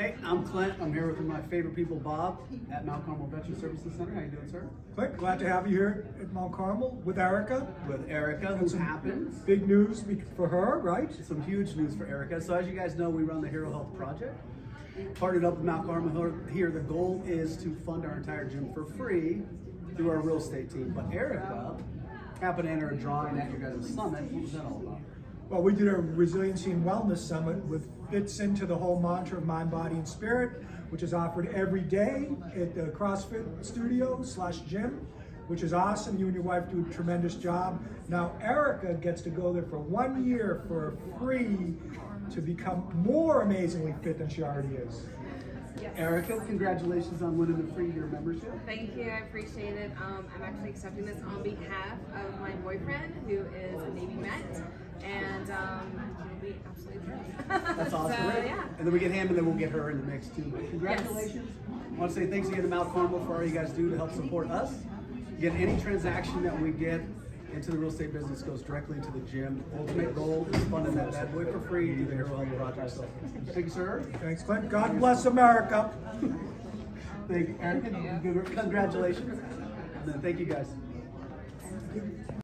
Hey, I'm Clint. I'm here with my favorite people, Bob, at Mount Carmel Veteran Services Center. How you doing, sir? Clint, glad to have you here at Mount Carmel with Erica. With Erica, who happens. Big news for her, right? Some huge news for Erica. So as you guys know, we run the Hero Health Project. Partnered up with Mount Carmel here. The goal is to fund our entire gym for free through our real estate team. But Erica happened to enter a drawing at your guys' summit. What was that all about? Well, we did a resiliency and wellness summit with fits into the whole mantra of mind, body, and spirit, which is offered every day at the CrossFit studio slash gym, which is awesome. You and your wife do a tremendous job. Now Erica gets to go there for one year for free to become more amazingly fit than she already is. Yes. Erica, congratulations on winning the free year membership. Thank you, I appreciate it. Um, I'm actually accepting this on behalf of my boyfriend, who is a Navy That's awesome. so, right? yeah. And then we get him, and then we'll get her in the mix too. But congratulations. I want to say thanks again to Mount Carmel for all you guys do to help support us. Again, any transaction that we get into the real estate business goes directly into the gym. Ultimate goal is funding that bad boy for free through the Hero Health Project. So thank you, sir. Thanks, Clint. God bless America. Thank you, Erica. Congratulations. And then thank you guys.